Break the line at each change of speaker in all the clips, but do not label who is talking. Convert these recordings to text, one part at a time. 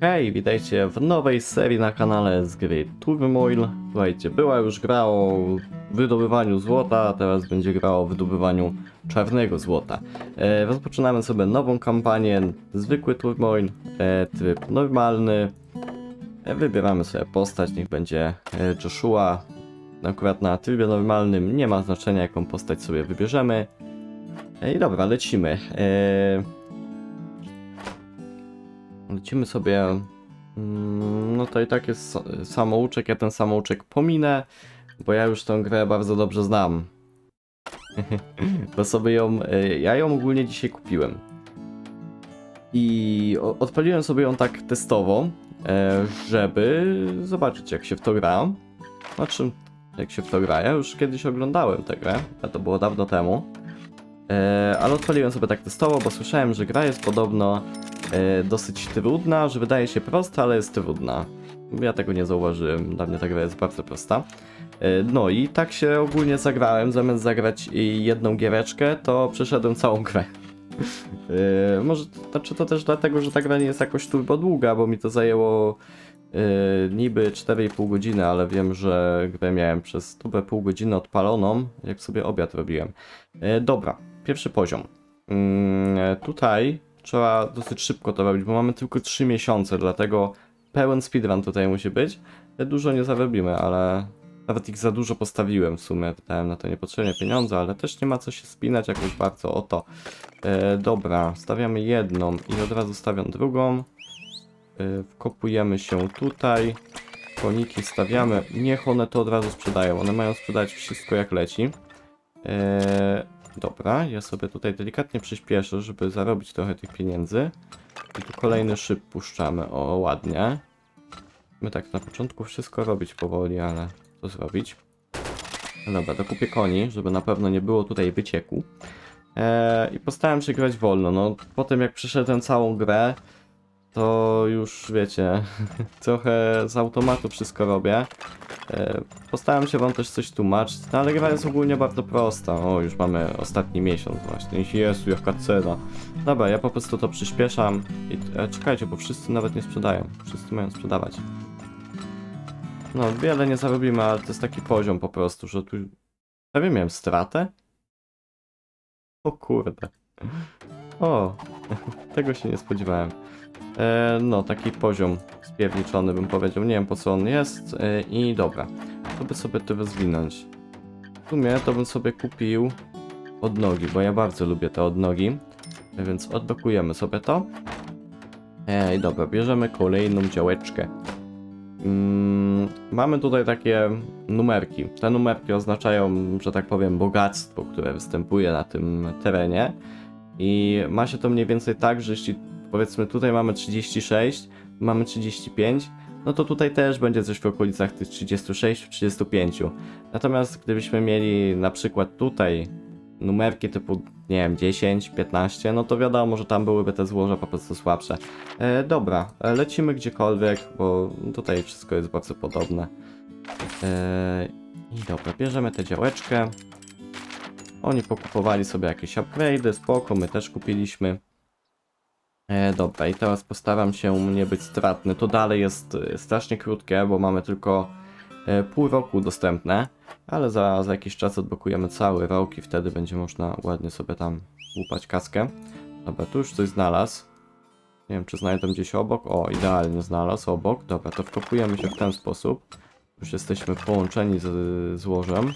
Hej, witajcie w nowej serii na kanale z gry Turmoil. Słuchajcie, była już gra o wydobywaniu złota, teraz będzie gra o wydobywaniu czarnego złota. E, rozpoczynamy sobie nową kampanię, zwykły Turmoil, e, tryb normalny. E, wybieramy sobie postać, niech będzie e, Joshua. Akurat na trybie normalnym nie ma znaczenia jaką postać sobie wybierzemy. E, I dobra, lecimy. E, Lecimy sobie. mm, No to i tak jest sa- samouczek. Ja ten samouczek pominę, bo ja już tę grę bardzo dobrze znam. bo sobie ją. e, Ja ją ogólnie dzisiaj kupiłem. I odpaliłem sobie ją tak testowo, e, żeby zobaczyć jak się w to gra. Znaczy, jak się w to gra. Ja już kiedyś oglądałem tę grę, a to było dawno temu. E, ale odpaliłem sobie tak testowo, bo słyszałem, że gra jest podobno dosyć trudna, że wydaje się prosta, ale jest trudna. Ja tego nie zauważyłem, dla mnie ta gra jest bardzo prosta. E, no i tak się ogólnie zagrałem, zamiast zagrać jedną giereczkę, to przeszedłem całą grę. E, może, znaczy to też dlatego, że ta gra nie jest jakoś turbo długa, bo mi to zajęło e, niby 4,5 godziny, ale wiem, że grę miałem przez dobre pół godziny odpaloną, jak sobie obiad robiłem. E, dobra, pierwszy poziom. Mm, tutaj trzeba dosyć szybko to robić, bo mamy tylko 3 miesiące, dlatego pełen speedrun tutaj musi być. Dużo nie zarobimy, ale nawet ich za dużo postawiłem w sumie. Wydałem na to niepotrzebnie pieniądze, ale też nie ma co się spinać jakoś bardzo o to. E, dobra, stawiamy jedną i od razu stawiam drugą. E, wkopujemy się tutaj. Koniki stawiamy. Niech one to od razu sprzedają. One mają sprzedać wszystko jak leci. E, Dobra, ja sobie tutaj delikatnie przyspieszę, żeby zarobić trochę tych pieniędzy. I tu kolejny szyb puszczamy, o ładnie. My tak na początku wszystko robić powoli, ale co zrobić? No Dobra, dokupię koni, żeby na pewno nie było tutaj wycieku. Eee, I postaram się grać wolno, no po tym jak przeszedłem całą grę, to już wiecie, trochę z automatu wszystko robię. E, Postaram się wam też coś tłumaczyć, no ale gra jest ogólnie bardzo prosta. O, już mamy ostatni miesiąc właśnie. Jezu, jaka cena. Dobra, ja po prostu to przyspieszam. I, e, czekajcie, bo wszyscy nawet nie sprzedają. Wszyscy mają sprzedawać. No, wiele nie zarobimy, ale to jest taki poziom po prostu, że tu... Ja wiem, miałem stratę? O kurde. O, tego się nie spodziewałem. E, no, taki poziom spierniczony bym powiedział. Nie wiem po co on jest. E, I dobra, to by sobie to rozwinąć. W sumie to bym sobie kupił odnogi, bo ja bardzo lubię te odnogi. E, Więc odblokujemy sobie to. E, I dobra, bierzemy kolejną działeczkę. Mm, mamy tutaj takie numerki. Te numerki oznaczają, że tak powiem, bogactwo, które występuje na tym terenie. I ma się to mniej więcej tak, że jeśli powiedzmy tutaj mamy 36, mamy 35, no to tutaj też będzie coś w okolicach tych 36-35. Natomiast gdybyśmy mieli na przykład tutaj numerki typu, nie wiem, 10, 15, no to wiadomo, że tam byłyby te złoża po prostu słabsze. E, dobra, e, lecimy gdziekolwiek, bo tutaj wszystko jest bardzo podobne. E, I dobra, bierzemy tę działeczkę. Oni pokupowali sobie jakieś upgrade'y, spoko, my też kupiliśmy. E, dobra, i teraz postaram się nie być stratny. To dalej jest e, strasznie krótkie, bo mamy tylko e, pół roku dostępne, ale za, za jakiś czas odblokujemy cały rok i wtedy będzie można ładnie sobie tam łupać kaskę. Dobra, tu już coś znalazł. Nie wiem, czy znajdę gdzieś obok. O, idealnie znalazł obok. Dobra, to wkopujemy się w ten sposób. Już jesteśmy połączeni z złożem.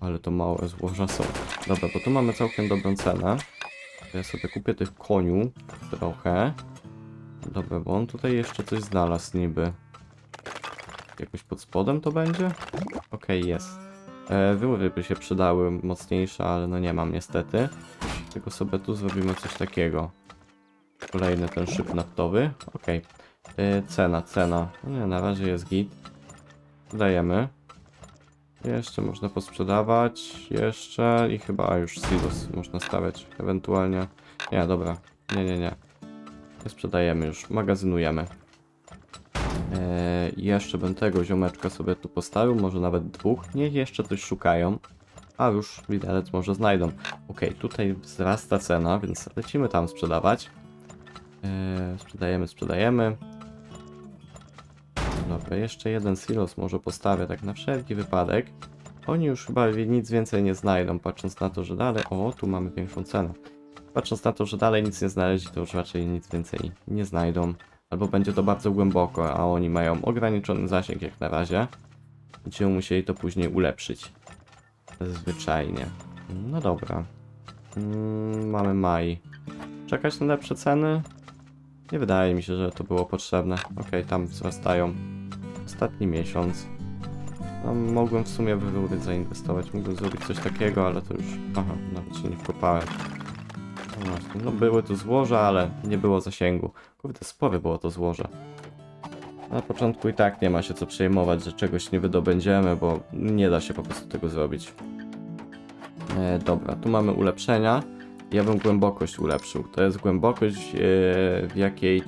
Ale to małe złoża są. Dobra, bo tu mamy całkiem dobrą cenę. Ja sobie kupię tych koniu trochę. Dobra, bo on tutaj jeszcze coś znalazł niby. Jakoś pod spodem to będzie? Okej, jest. E, by się przydały mocniejsze, ale no nie mam niestety. Tylko sobie tu zrobimy coś takiego. Kolejny ten szyb naftowy. Okej. E, Cena, cena. No nie, na razie jest git. Dajemy. Jeszcze można posprzedawać. Jeszcze i chyba a już silos można stawiać. Ewentualnie. Nie, dobra. Nie, nie, nie. Nie sprzedajemy już. Magazynujemy. Eee, jeszcze bym tego ziomeczka sobie tu postawił. Może nawet dwóch. Niech jeszcze coś szukają. A już widelec może znajdą. Ok, tutaj wzrasta cena, więc lecimy tam sprzedawać. Eee, sprzedajemy, sprzedajemy. Dobra, jeszcze jeden silos może postawię tak na wszelki wypadek. Oni już chyba nic więcej nie znajdą, patrząc na to, że dalej... O, tu mamy większą cenę. Patrząc na to, że dalej nic nie znaleźli, to już raczej nic więcej nie znajdą. Albo będzie to bardzo głęboko, a oni mają ograniczony zasięg jak na razie. Będziemy musieli to później ulepszyć. Zwyczajnie. No dobra. Mm, mamy maj. Czekać na lepsze ceny? Nie wydaje mi się, że to było potrzebne. Okej, tam wzrastają. Ostatni miesiąc. No, mogłem w sumie w rury zainwestować. Mógłbym zrobić coś takiego, ale to już... Aha, nawet się nie wkopałem. No właśnie, no były tu złoża, ale nie było zasięgu. Kurde, spore było to złoże. Na początku i tak nie ma się co przejmować, że czegoś nie wydobędziemy, bo nie da się po prostu tego zrobić. E, dobra, tu mamy ulepszenia. Ja bym głębokość ulepszył. To jest głębokość, e, w jakiej,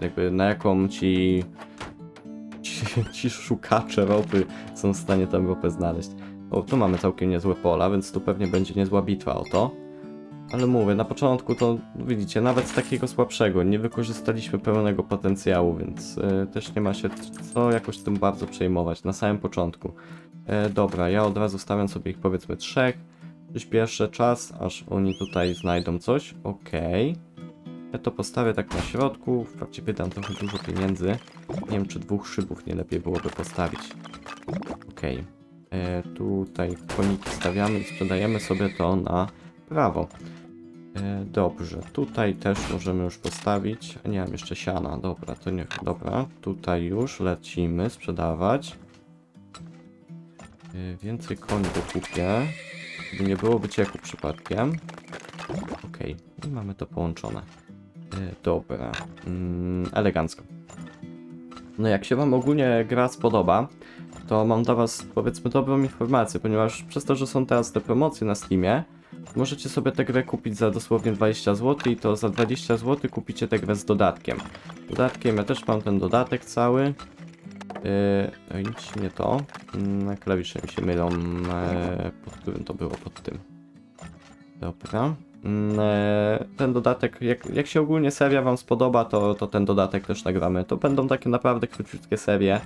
jakby na jaką ci, ci, szukacze ropy są w stanie tam ropę znaleźć. O, tu mamy całkiem niezłe pola, więc tu pewnie będzie niezła bitwa o to. Ale mówię, na początku to widzicie, nawet z takiego słabszego nie wykorzystaliśmy pełnego potencjału, więc e, też nie ma się co jakoś tym bardzo przejmować na samym początku. E, dobra, ja od razu stawiam sobie ich powiedzmy trzech. Przyspieszę czas, aż oni tutaj znajdą coś. Okej. Ja to postawię tak na środku. Wprawdzie wydam trochę dużo pieniędzy. Nie wiem, czy dwóch szybów nie lepiej byłoby postawić. Okej. E, Tutaj koniki stawiamy i sprzedajemy sobie to na prawo. E, Dobrze, tutaj też możemy już postawić. Nie mam jeszcze siana, dobra, to nie. Dobra, tutaj już lecimy sprzedawać. E, Więcej koni dokupię. Żeby nie było wycieku przypadkiem. Okej, i mamy to połączone. E, Dobra, mm, elegancko. No jak się wam ogólnie gra spodoba, to mam dla was powiedzmy dobrą informację, ponieważ przez to, że są teraz te promocje na Steamie, możecie sobie tę grę kupić za dosłownie 20 zł i to za 20 zł kupicie tę grę z dodatkiem. Dodatkiem, ja też mam ten dodatek cały. Yy, nic nie to. Yy, klawisze mi się mylą. Yy, pod którym to było? Pod tym. Dobra. Yy, ten dodatek, jak, jak się ogólnie seria wam spodoba, to, to ten dodatek też nagramy. To będą takie naprawdę króciutkie serie,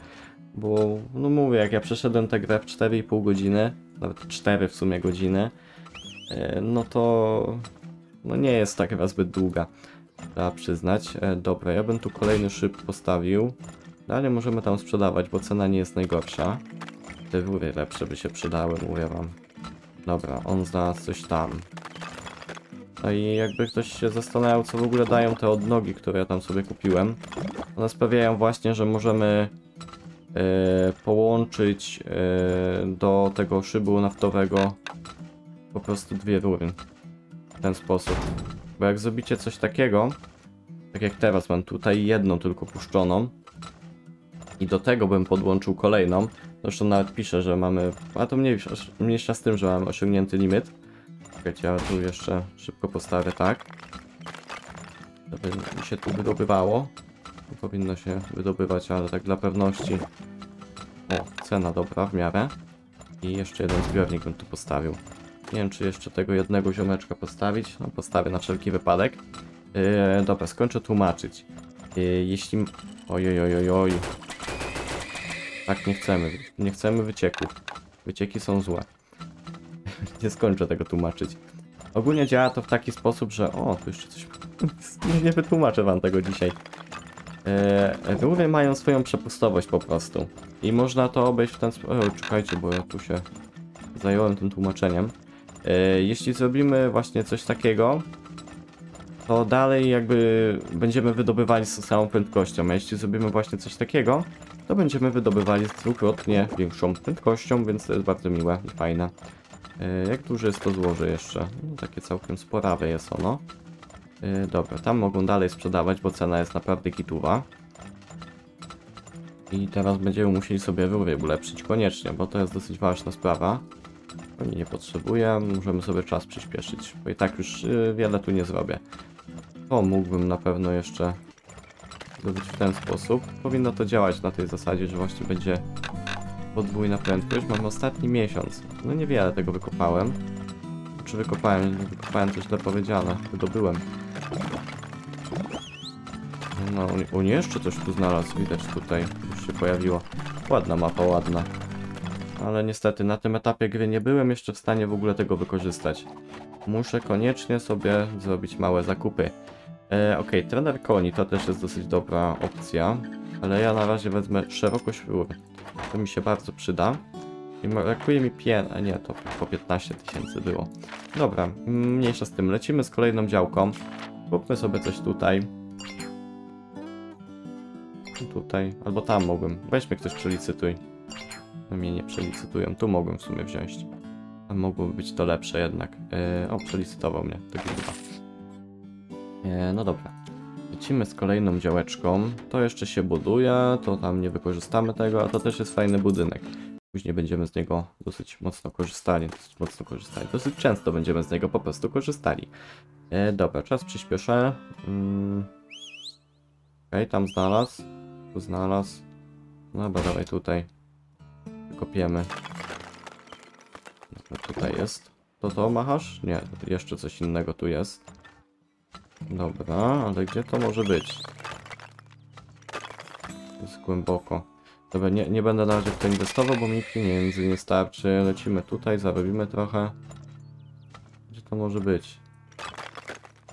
bo no mówię, jak ja przeszedłem tę grę w 4,5 godziny, nawet 4 w sumie godziny, yy, no to no nie jest ta gra zbyt długa. Trzeba przyznać. E, dobra, ja bym tu kolejny szyb postawił. Dalej możemy tam sprzedawać, bo cena nie jest najgorsza. Te rury lepsze by się przydały, mówię wam. Dobra, on znalazł coś tam. No i jakby ktoś się zastanawiał, co w ogóle dają te odnogi, które ja tam sobie kupiłem. One sprawiają właśnie, że możemy e, połączyć e, do tego szybu naftowego po prostu dwie rury. W ten sposób. Bo jak zrobicie coś takiego, tak jak teraz mam tutaj jedną tylko puszczoną, i do tego bym podłączył kolejną. Zresztą nawet piszę, że mamy. A to mniejsza, mniejsza z tym, że mamy osiągnięty limit. Czekajcie, ja tu jeszcze szybko postawię tak. Żeby mi się tu wydobywało. Tu powinno się wydobywać, ale tak dla pewności. O, cena dobra w miarę. I jeszcze jeden zbiornik bym tu postawił. Nie wiem, czy jeszcze tego jednego ziomeczka postawić. No, postawię na wszelki wypadek. Yy, dobra, skończę tłumaczyć. Yy, jeśli... Oj, oj, oj, oj. Tak, nie chcemy. Nie chcemy wycieków. Wycieki są złe. nie skończę tego tłumaczyć. Ogólnie działa to w taki sposób, że... O, tu jeszcze coś... nie, wytłumaczę wam tego dzisiaj. Eee, rury mają swoją przepustowość po prostu. I można to obejść w ten sposób... Czekajcie, bo ja tu się zająłem tym tłumaczeniem. Eee, jeśli zrobimy właśnie coś takiego, to dalej jakby będziemy wydobywali z samą prędkością. A jeśli zrobimy właśnie coś takiego, to będziemy wydobywali z dwukrotnie większą prędkością, więc to jest bardzo miłe i fajne. E, Jak duże jest to złoże jeszcze? No, takie całkiem sporawe jest ono. E, Dobra, tam mogą dalej sprzedawać, bo cena jest naprawdę gituwa. I teraz będziemy musieli sobie rury ulepszyć koniecznie, bo to jest dosyć ważna sprawa. Oni nie potrzebuję, możemy sobie czas przyspieszyć, bo i tak już y, wiele tu nie zrobię. To mógłbym na pewno jeszcze zrobić w ten sposób. Powinno to działać na tej zasadzie, że właśnie będzie podwójna prędkość. Mamy ostatni miesiąc. No niewiele tego wykopałem. Czy wykopałem? Nie wykopałem, to źle powiedziane. Wydobyłem. No, nie jeszcze coś tu znalazł, widać tutaj, już się pojawiło. Ładna mapa, ładna. Ale niestety na tym etapie gry nie byłem jeszcze w stanie w ogóle tego wykorzystać. Muszę koniecznie sobie zrobić małe zakupy. E, Okej, trener koni to też jest dosyć dobra opcja, ale ja na razie wezmę szerokość rury. To mi się bardzo przyda. I brakuje mi pię... A nie, to po 15 tysięcy było. Dobra, mniejsza z tym. Lecimy z kolejną działką. Kupmy sobie coś tutaj. Tutaj, albo tam mogłem. Weźmy ktoś przelicytuj. No mnie nie przelicytują. Tu mogłem w sumie wziąć. Tam mogłoby być to lepsze jednak. E, o, przelicytował mnie. To chyba. E, no dobra. Lecimy z kolejną działeczką. To jeszcze się buduje, to tam nie wykorzystamy tego, a to też jest fajny budynek. Później będziemy z niego dosyć mocno korzystali, dosyć mocno korzystali. Dosyć często będziemy z niego po prostu korzystali. E, dobra, czas przyspieszę. Mm. Okej, tam znalazł. Tu znalazł. No Dobra, dawaj tutaj. Kopiemy. Dobra, tutaj jest. To to machasz? Nie, jeszcze coś innego tu jest. Dobra, ale gdzie to może być? Jest głęboko. Dobra, nie, nie będę na razie w to inwestował, bo mi pieniędzy nie starczy. Lecimy tutaj, zarobimy trochę. Gdzie to może być?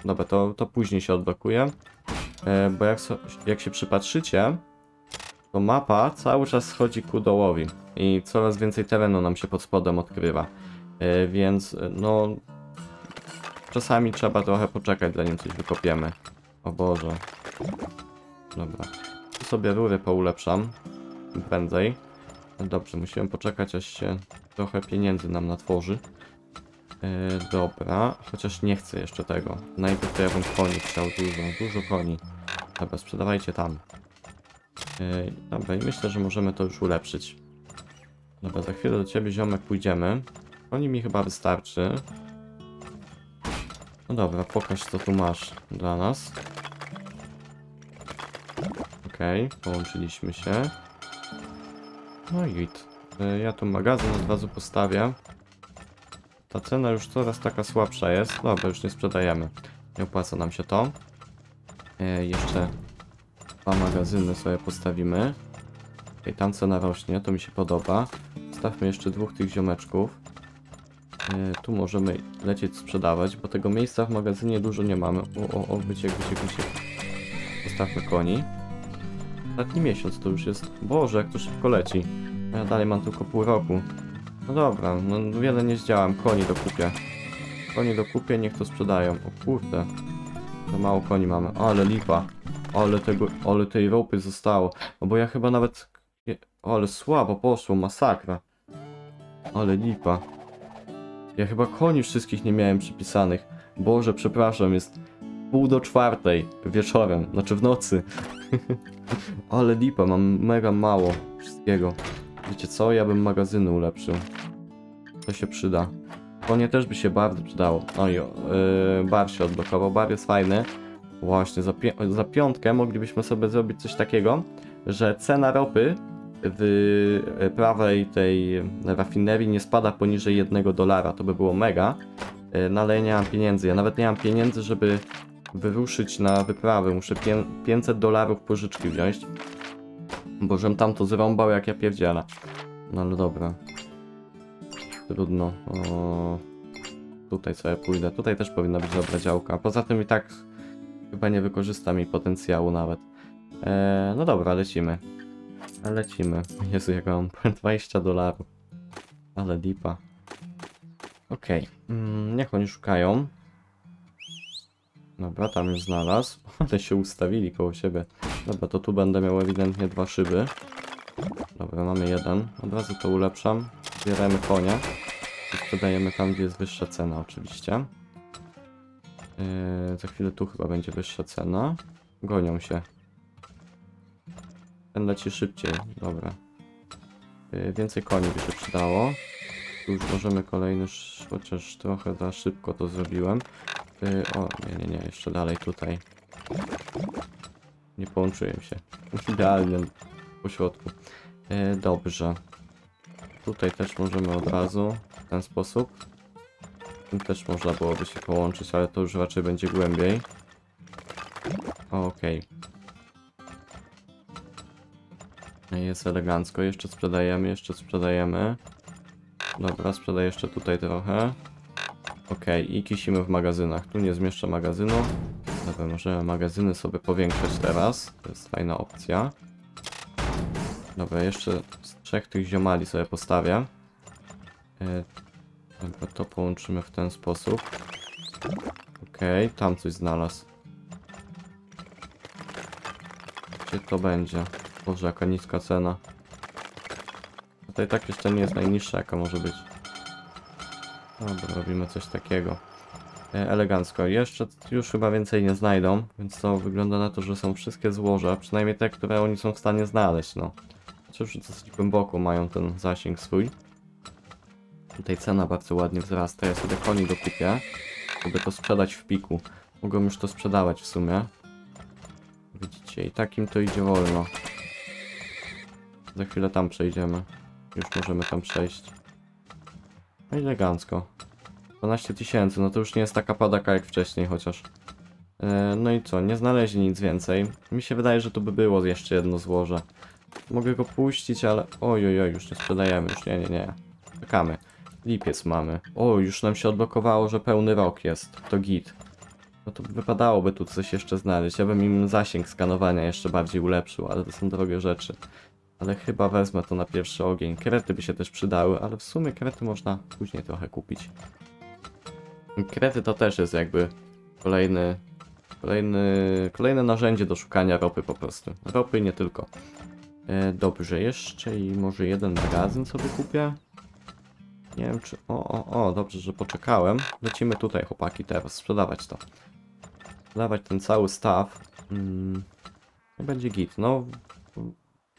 Dobra, to, to później się odblokuje. E, bo jak, so, jak się przypatrzycie, to mapa cały czas schodzi ku dołowi. I coraz więcej terenu nam się pod spodem odkrywa. E, więc e, no... Czasami trzeba trochę poczekać, zanim coś wykopiemy. O Boże. Dobra. Tu sobie rury poulepszam. Prędzej. Dobrze, musimy poczekać, aż się trochę pieniędzy nam natworzy. Yy, dobra, chociaż nie chcę jeszcze tego. Najpierw to ja bym koni chciał dużo, dużo koni. Dobra, sprzedawajcie tam. Yy, dobra, i myślę, że możemy to już ulepszyć. Dobra, za chwilę do ciebie ziomek pójdziemy. Koni mi chyba wystarczy. No dobra, pokaż co tu masz dla nas. Okej, połączyliśmy się. No i git. Y, Ja tu magazyn od razu postawię. Ta cena już coraz taka słabsza jest. Dobra, już nie sprzedajemy. Nie opłaca nam się to. E, jeszcze dwa magazyny sobie postawimy. Okay, tam cena rośnie, to mi się podoba. Stawmy jeszcze dwóch tych ziomeczków. Tu możemy lecieć sprzedawać, bo tego miejsca w magazynie dużo nie mamy. O, o, o, wyciek, wyciek, wyciek. Postawmy koni. Ostatni miesiąc to już jest. Boże, jak to szybko leci. Ja dalej mam tylko pół roku. No dobra, no wiele nie zdziałam. Koni dokupię. Koni dokupię, niech to sprzedają. O kurde. Za mało koni mamy. Ale lipa. Ale tego, ale tej ropy zostało. No bo ja chyba nawet... Ale słabo poszło, masakra. Ale lipa. Ja chyba koni wszystkich nie miałem przypisanych. Boże, przepraszam, jest pół do czwartej wieczorem, znaczy w nocy. Ale lipa, mam mega mało wszystkiego. Wiecie co? Ja bym magazyny ulepszył. To się przyda. Konie też by się bardzo przydało. Oj, yy, bar się odblokował. Bar jest fajny. Właśnie, za, pi- za piątkę moglibyśmy sobie zrobić coś takiego, że cena ropy w e, prawej tej rafinerii nie spada poniżej 1 dolara. To by było mega. Yy, No ale ja nie mam pieniędzy. Ja nawet nie mam pieniędzy, żeby wyruszyć na wyprawę. Muszę pię- 500 dolarów pożyczki wziąć. Bo żem tam to zrąbał jak ja pierdziela. No ale dobra. Trudno. O... Tutaj sobie pójdę. Tutaj też powinna być dobra działka. Poza tym i tak chyba nie wykorzystam jej potencjału nawet. Eee, no dobra, lecimy. Lecimy. Jezu, jak mam 20 dolarów. Ale lipa. Okej. Mm, niech oni szukają. Dobra, tam już znalazł. Ale się ustawili koło siebie. Dobra, to tu będę miał ewidentnie dwa szyby. Dobra, mamy jeden. Od razu to ulepszam. Zbieramy konia. I sprzedajemy tam, gdzie jest wyższa cena oczywiście. Yy, za chwilę tu chyba będzie wyższa cena. Gonią się. Ten leci szybciej. Dobra. Yy, więcej koni by się przydało. Tu już możemy kolejny, chociaż trochę za szybko to zrobiłem. Yy, o, nie, nie, nie, jeszcze dalej tutaj. Nie połączyłem się. Idealnie po środku. E, dobrze. Tutaj też możemy od razu w ten sposób. Tu też można byłoby się połączyć, ale to już raczej będzie głębiej. Okej. Jest elegancko, jeszcze sprzedajemy, jeszcze sprzedajemy. Dobra, sprzedaję jeszcze tutaj trochę. Okej, i kisimy w magazynach. Tu nie zmieszczę magazynu. Dobra, możemy magazyny sobie powiększać teraz. To jest fajna opcja. Dobra, jeszcze z trzech tych ziomali sobie postawię. E, Dobra, to połączymy w ten sposób. Okej, tam coś znalazł. Gdzie to będzie? Boże, jaka niska cena. Tutaj tak jeszcze nie jest najniższa, jaka może być. Dobra, robimy coś takiego. E, elegancko. Jeszcze już chyba więcej nie znajdą, więc to wygląda na to, że są wszystkie złoża, przynajmniej te, które oni są w stanie znaleźć, no. Chociaż już dosyć głęboko mają ten zasięg swój. Tutaj cena bardzo ładnie wzrasta. Ja sobie koni dokupię, żeby to sprzedać w piku. Mogą już to sprzedawać w sumie. Widzicie, i takim to idzie wolno. Za chwilę tam przejdziemy. Już możemy tam przejść. No elegancko. 12 tysięcy, no to już nie jest taka padaka jak wcześniej chociaż. E, no i co, nie znaleźli nic więcej. Mi się wydaje, że to by było jeszcze jedno złoże. Mogę go puścić, ale... Oj, oj, oj, już nie sprzedajemy, już nie, nie, nie. Czekamy. Lipiec mamy. O, już nam się odblokowało, że pełny rok jest. To git. No to wypadałoby tu coś jeszcze znaleźć. Ja bym im zasięg skanowania jeszcze bardziej ulepszył, ale to są drogie rzeczy. Ale chyba wezmę to na pierwszy ogień. Krety by się też przydały, ale w sumie krety można później trochę kupić. Krety to też jest jakby kolejny, kolejny, kolejne narzędzie do szukania ropy po prostu. Ropy nie tylko. E, dobrze, jeszcze i może jeden magazyn sobie kupię. Nie wiem czy... O, o, o, dobrze, że poczekałem. Lecimy tutaj, chłopaki, teraz sprzedawać to. Sprzedawać ten cały staw. Mm, no będzie git. No,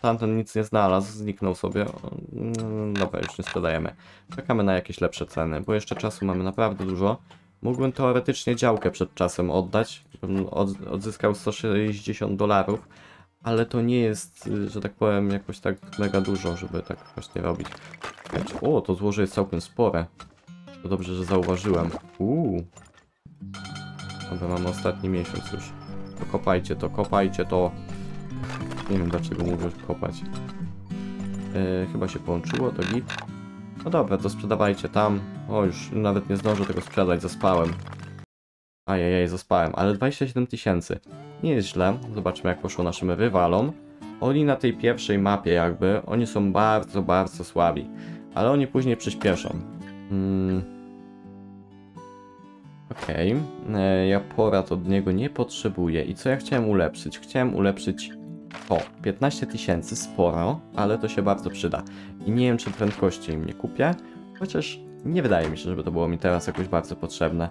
tamten nic nie znalazł, zniknął sobie. Mm, dobra, już nie sprzedajemy. Czekamy na jakieś lepsze ceny, bo jeszcze czasu mamy naprawdę dużo. Mógłbym teoretycznie działkę przed czasem oddać, od, odzyskał 160 dolarów, ale to nie jest, że tak powiem, jakoś tak mega dużo, żeby tak właśnie robić. O, to złoże jest całkiem spore. To dobrze, że zauważyłem. Uuu. Dobra, mamy ostatni miesiąc już. To kopajcie to, kopajcie to. Nie wiem dlaczego mówię kopać. Yy, chyba się połączyło, to git. No dobra, to sprzedawajcie tam. O, już nawet nie zdążę tego sprzedać, zaspałem. Ajajaj, zaspałem, ale 27 tysięcy. Nie jest źle. Zobaczmy jak poszło naszym rywalom. Oni na tej pierwszej mapie jakby, oni są bardzo, bardzo słabi. Ale oni później przyspieszą. Mm. Okej. Okay. Ja porad od niego nie potrzebuję. I co ja chciałem ulepszyć? Chciałem ulepszyć to. 15 tysięcy, sporo, ale to się bardzo przyda. I nie wiem, czy prędkości im nie kupię, chociaż nie wydaje mi się, żeby to było mi teraz jakoś bardzo potrzebne.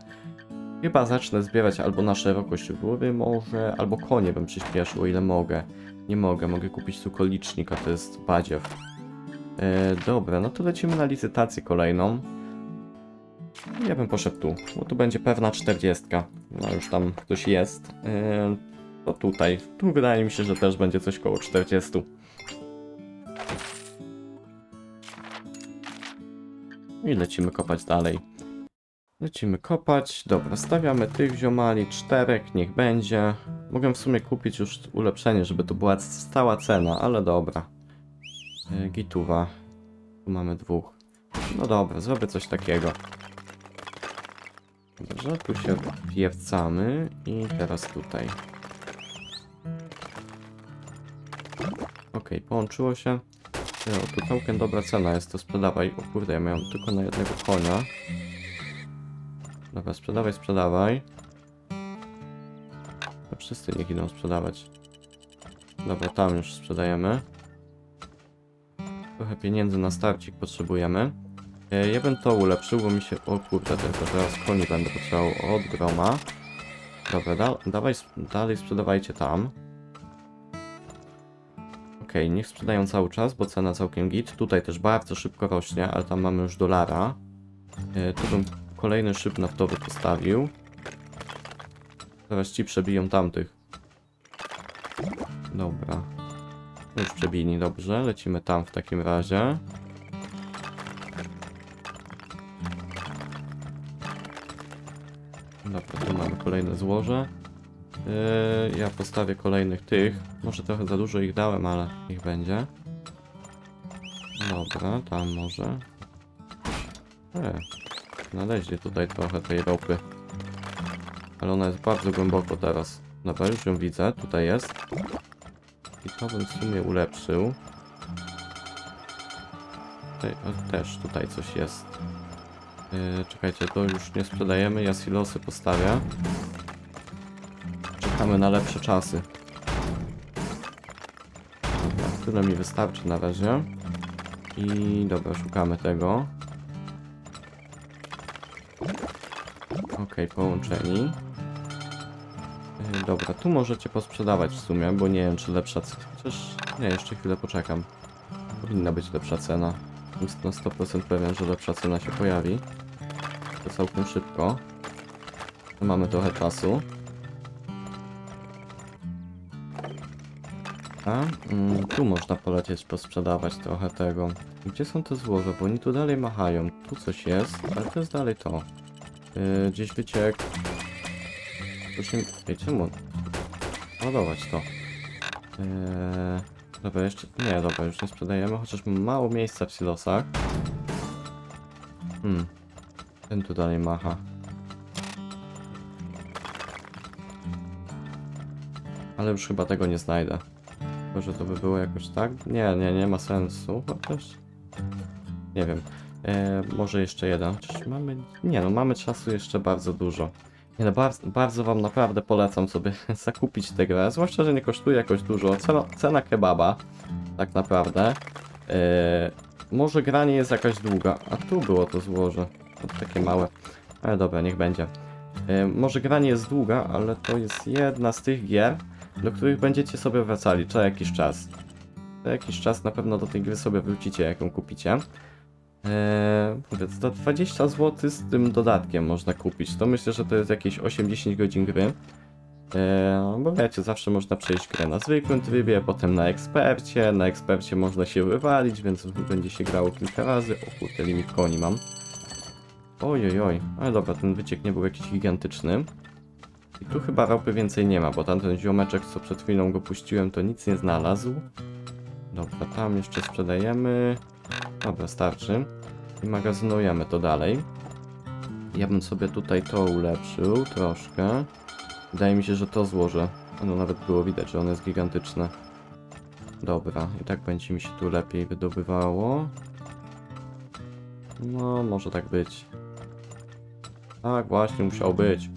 Chyba zacznę zbierać albo na szerokość góry może, albo konie bym przyspieszył, o ile mogę. Nie mogę, mogę kupić tu kolicznik, a to jest badziew. E, dobra, no to lecimy na licytację kolejną. Ja bym poszedł tu, bo tu będzie pewna 40. No już tam ktoś jest. E, to tutaj. Tu wydaje mi się, że też będzie coś koło 40. I lecimy kopać dalej. Lecimy kopać. Dobra, stawiamy tych ziomali, czterech, niech będzie. Mogę w sumie kupić już ulepszenie, żeby to była stała cena, ale dobra. E, Gituwa. Tu mamy dwóch. No dobra, zrobię coś takiego. Dobrze, tu się wpiercamy i teraz tutaj. Ok, połączyło się. O, tu całkiem dobra cena jest, to sprzedawaj. O kurde, ja miałem tylko na jednego konia. Dobra, sprzedawaj, sprzedawaj. To wszyscy niech idą sprzedawać. Dobra, tam już sprzedajemy. Trochę pieniędzy na starcik potrzebujemy. E, ja bym to ulepszył, bo mi się... O kurde, tylko teraz koni będę potrzebował od groma. Dobra, da, dawaj, dalej sprzedawajcie tam. Niech sprzedają cały czas, bo cena całkiem git. Tutaj też bardzo szybko rośnie, ale tam mamy już dolara. E, tu bym kolejny szyb naftowy postawił. Teraz ci przebiją tamtych. Dobra. Już przebili, dobrze. Lecimy tam w takim razie. Dobra, tu mamy kolejne złoże. Yy, ja postawię kolejnych tych. Może trochę za dużo ich dałem, ale ich będzie. Dobra, tam może. E, znaleźli tutaj trochę tej ropy. Ale ona jest bardzo głęboko teraz. Dobra, już ją widzę, tutaj jest. I to bym w sumie ulepszył. Tutaj, o, też tutaj coś jest. Yy, czekajcie, to już nie sprzedajemy, ja silosy postawię. Czekamy na lepsze czasy. Dobra, tyle mi wystarczy na razie. I dobra, szukamy tego. Okej, połączeni. Yy, Dobra, tu możecie posprzedawać w sumie, bo nie wiem czy lepsza cena. Chociaż nie, jeszcze chwilę poczekam. Powinna być lepsza cena. Jestem na 100% pewien, że lepsza cena się pojawi. To całkiem szybko. Mamy trochę czasu. A, mm, tu można polecieć posprzedawać trochę tego. Gdzie są te złoże? Bo oni tu dalej machają. Tu coś jest, ale to jest dalej to. Yy, gdzieś wyciek. Tu się... Ej, czemu? Ładować to. Yy... Dobra, jeszcze... Nie, dobra, już nie sprzedajemy, chociaż mało miejsca w silosach. Hmm. Ten tu dalej macha. Ale już chyba tego nie znajdę. Może to by było jakoś tak? Nie, nie, nie ma sensu. Chociaż... Nie wiem. E, może jeszcze jeden. Chociaż mamy... Nie no, mamy czasu jeszcze bardzo dużo. Nie no, bardzo, bardzo wam naprawdę polecam sobie zakupić tę grę. Zwłaszcza, że nie kosztuje jakoś dużo. Cena, cena kebaba. Tak naprawdę. E, może gra nie jest jakaś długa. A tu było to złoże. To takie małe. Ale dobra, niech będzie. E, może gra nie jest długa, ale to jest jedna z tych gier, do których będziecie sobie wracali co jakiś czas. Co jakiś czas na pewno do tej gry sobie wrócicie, jak ją kupicie. Eee, za 20 zł z tym dodatkiem można kupić. To myślę, że to jest jakieś 8-10 godzin gry. Eee, bo wiecie, zawsze można przejść grę na zwykłym trybie, potem na ekspercie. Na ekspercie można się wywalić, więc będzie się grało kilka razy. O kurde, limit koni mam. Oj, oj, ale dobra, ten wyciek nie był jakiś gigantyczny. I tu chyba ropy więcej nie ma, bo tamten ziomeczek, co przed chwilą go puściłem, to nic nie znalazł. Dobra, tam jeszcze sprzedajemy. Dobra, starczy. I magazynujemy to dalej. Ja bym sobie tutaj to ulepszył troszkę. Wydaje mi się, że to złożę. No nawet było widać, że ono jest gigantyczne. Dobra, i tak będzie mi się tu lepiej wydobywało. No, może tak być. Tak, właśnie, musiał być.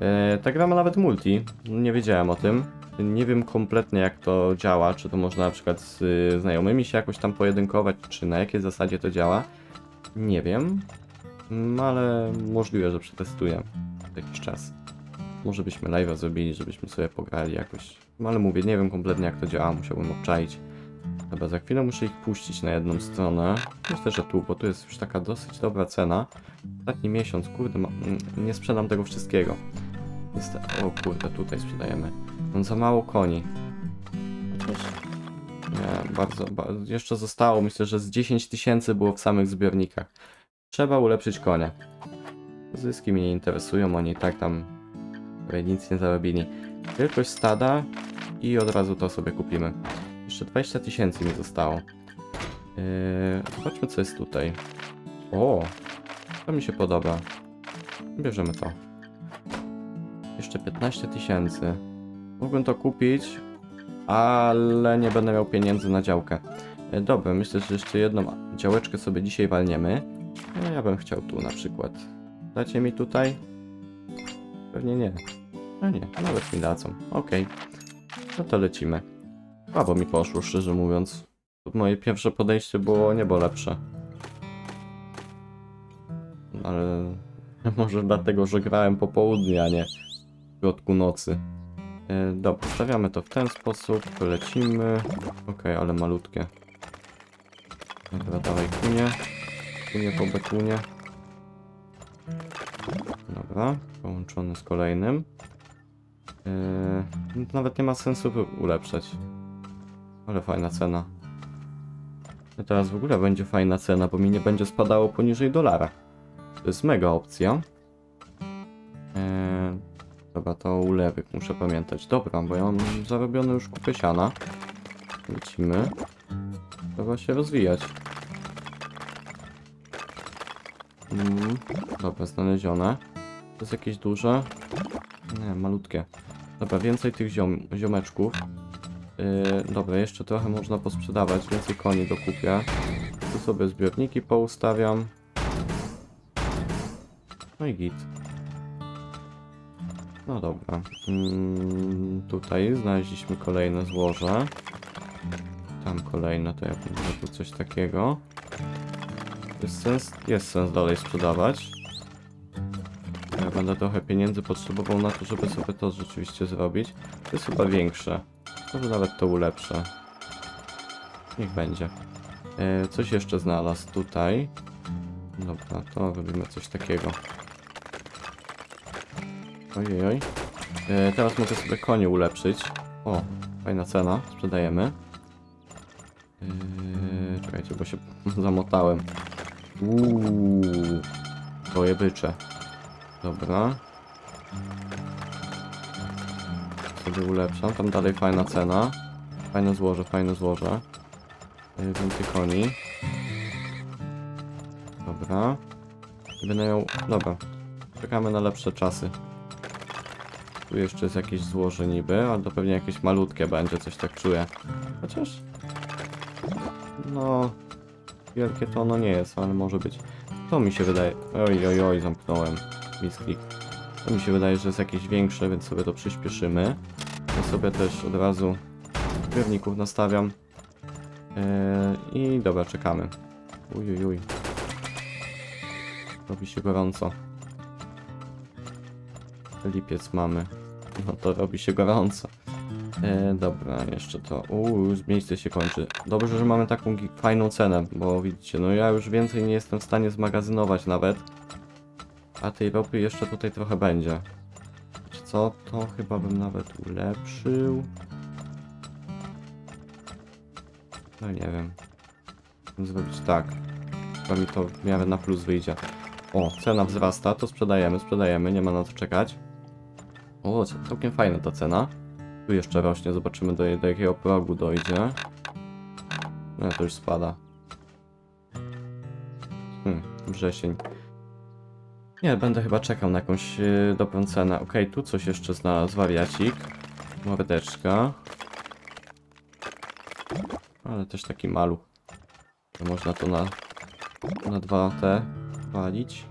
E, ta gra ma nawet multi. Nie wiedziałem o tym. Nie wiem kompletnie jak to działa. Czy to można na przykład z y, znajomymi się jakoś tam pojedynkować, czy na jakiej zasadzie to działa. Nie wiem. Mm, Ale możliwe, że przetestuję jakiś czas. Może byśmy live'a zrobili, żebyśmy sobie pograli jakoś. No ale mówię, nie wiem kompletnie jak to działa, musiałbym obczaić. Dobra, za chwilę muszę ich puścić na jedną stronę. Myślę, że tu, bo tu jest już taka dosyć dobra cena. Ostatni miesiąc, kurde, ma, mm, nie sprzedam tego wszystkiego. Niestety, o kurde, tutaj sprzedajemy. Mam za mało koni. Chociaż... Nie, bardzo, bardzo, jeszcze zostało, myślę, że z 10 tysięcy było w samych zbiornikach. Trzeba ulepszyć konie. Zyski mnie nie interesują, oni i tak tam nic nie zarobili. Wielkość stada i od razu to sobie kupimy. Jeszcze 20 tysięcy mi zostało. Yy, zobaczmy co jest tutaj. O, to mi się podoba. Bierzemy to. Jeszcze 15 tysięcy. Mógłbym to kupić, ale nie będę miał pieniędzy na działkę. E, Dobra, myślę, że jeszcze jedną działeczkę sobie dzisiaj walniemy. No, ja bym chciał tu na przykład. Dacie mi tutaj? Pewnie nie. No nie, nawet mi dadzą. Okej. No to lecimy. Słabo mi poszło, szczerze mówiąc. Moje pierwsze podejście było niebo lepsze. Ale może dlatego, że grałem po południu, a nie w środku nocy. E, dobra, stawiamy to w ten sposób, lecimy. Okej, ale malutkie. Dobra, dawaj kunie. Kunie po bekunie. Dobra, połączony z kolejnym. To nawet nie ma sensu ulepszać. Ale fajna cena. I teraz w ogóle będzie fajna cena, bo mi nie będzie spadało poniżej dolara. To jest mega opcja. Trzeba to ulewyk, muszę pamiętać. Dobra, bo ja mam zarobione już kupę siana. Lecimy. Trzeba się rozwijać. Mm, dobra, znalezione. To jest jakieś duże? Nie, malutkie. Dobra, więcej tych ziom ziomeczków. Yy, dobra, jeszcze trochę można posprzedawać, więcej koni dokupię. Tu sobie zbiorniki poustawiam. No i git. No dobra. Mm, tutaj znaleźliśmy kolejne złoże. Tam kolejne, to ja może tu coś takiego. Jest sens, jest sens dalej sprzedawać. Ja będę trochę pieniędzy potrzebował na to, żeby sobie to rzeczywiście zrobić. To jest chyba większe. Może nawet to ulepszę. Niech będzie. E, coś jeszcze znalazł tutaj. Dobra, to robimy coś takiego. Ojej, oj. E, teraz mogę sobie konie ulepszyć. O, fajna cena, sprzedajemy. E, czekajcie, bo się zamotałem. Uuu, boje bycze. Dobra. Sobie ulepszam, tam dalej fajna cena. Fajne złoże, fajne złoże. E, Więcej koni. Dobra. Będę miał... Dobra. Czekamy na lepsze czasy. Tu jeszcze jest jakieś złoże niby, ale to pewnie jakieś malutkie będzie, coś tak czuję. Chociaż... No... Wielkie to ono nie jest, ale może być. To mi się wydaje... Oj, oj, oj, zamknąłem. Misklik. To mi się wydaje, że jest jakieś większe, więc sobie to przyspieszymy. Ja sobie też od razu zbiorników nastawiam. Yy, I dobra, czekamy. Uj, uj, uj. Robi się gorąco. Lipiec mamy. No to robi się gorąco. E, dobra, jeszcze to. Uuu, już miejsce się kończy. Dobrze, że mamy taką fajną cenę, bo widzicie, no ja już więcej nie jestem w stanie zmagazynować nawet. A tej ropy jeszcze tutaj trochę będzie. Wiecie co? To chyba bym nawet ulepszył. No nie wiem. Zrobić tak. Chyba mi to w miarę na plus wyjdzie. O, cena wzrasta, to sprzedajemy, sprzedajemy, nie ma na co czekać. O, całkiem fajna ta cena. Tu jeszcze rośnie, zobaczymy do, do jakiego progu dojdzie. No to już spada. Hmm, wrzesień. Nie, będę chyba czekał na jakąś yy, dobrą cenę. Okej, tu coś jeszcze znalazł, wariacik. Mordeczka. Ale też taki maluch. Można to na, na 2T walić.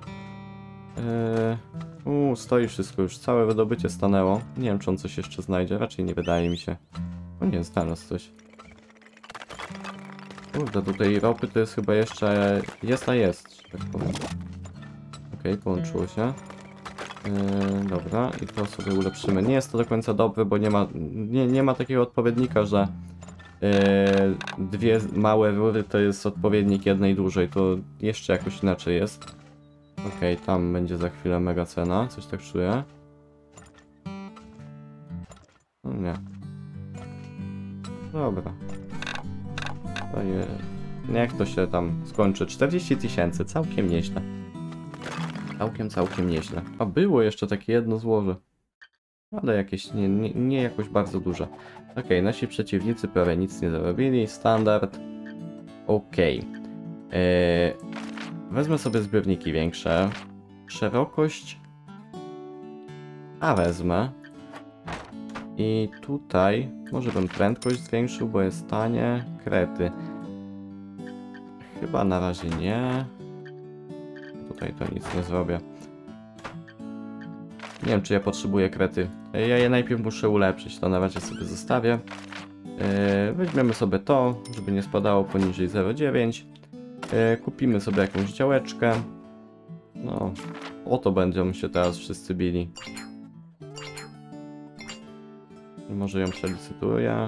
Uuu, stoi wszystko już, całe wydobycie stanęło. Nie wiem, czy on coś jeszcze znajdzie, raczej nie wydaje mi się. O nie, znalazł coś. Kurde, tutaj ropy to jest chyba jeszcze... Jest, a jest, że tak powiem. Okej, połączyło się. Yy, dobra, i to sobie ulepszymy. Nie jest to do końca dobre, bo nie ma, nie, nie ma takiego odpowiednika, że yy, dwie małe rury to jest odpowiednik jednej dużej. To jeszcze jakoś inaczej jest. Okej, tam będzie za chwilę mega cena, coś tak czuję. No nie. Dobra. To je... Niech to się tam skończy. 40 tysięcy, całkiem nieźle. Całkiem, całkiem nieźle. A było jeszcze takie jedno złoże. Ale jakieś nie, nie, nie jakoś bardzo duże. Okej, nasi przeciwnicy prawie nic nie zarobili. Standard. Okej. Eee, Wezmę sobie zbiorniki większe. Szerokość. A wezmę. I tutaj może bym prędkość zwiększył, bo jest tanie. Krety. Chyba na razie nie. Tutaj to nic nie zrobię. Nie wiem, czy ja potrzebuję krety. Ja je najpierw muszę ulepszyć, to na razie sobie zostawię. Yy, weźmiemy sobie to, żeby nie spadało poniżej 0,9. E, kupimy sobie jakąś działeczkę. No, o to będziemy się teraz wszyscy bili. Może ją przelicytuję.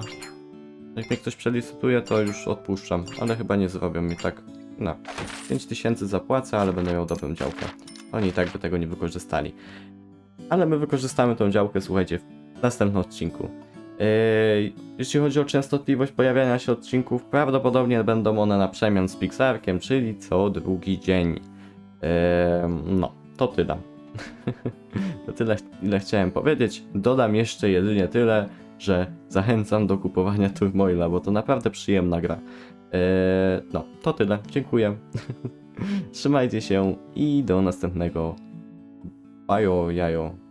Jak mnie ktoś przelicytuje, to już odpuszczam, ale chyba nie zrobią mi tak. No, 5000 zapłacę, ale będę miał dobrą działkę. Oni i tak by tego nie wykorzystali. Ale my wykorzystamy tą działkę, słuchajcie, w następnym odcinku. Yy, jeśli chodzi o częstotliwość pojawiania się odcinków, prawdopodobnie będą one na przemian z Pixarkiem, czyli co drugi dzień. Yy, no, to tyle. to tyle, ile chciałem powiedzieć. Dodam jeszcze jedynie tyle, że zachęcam do kupowania Turmoila, bo to naprawdę przyjemna gra. Eee, no, to tyle. Dziękuję. Trzymajcie się i do następnego. Bajo, jajo.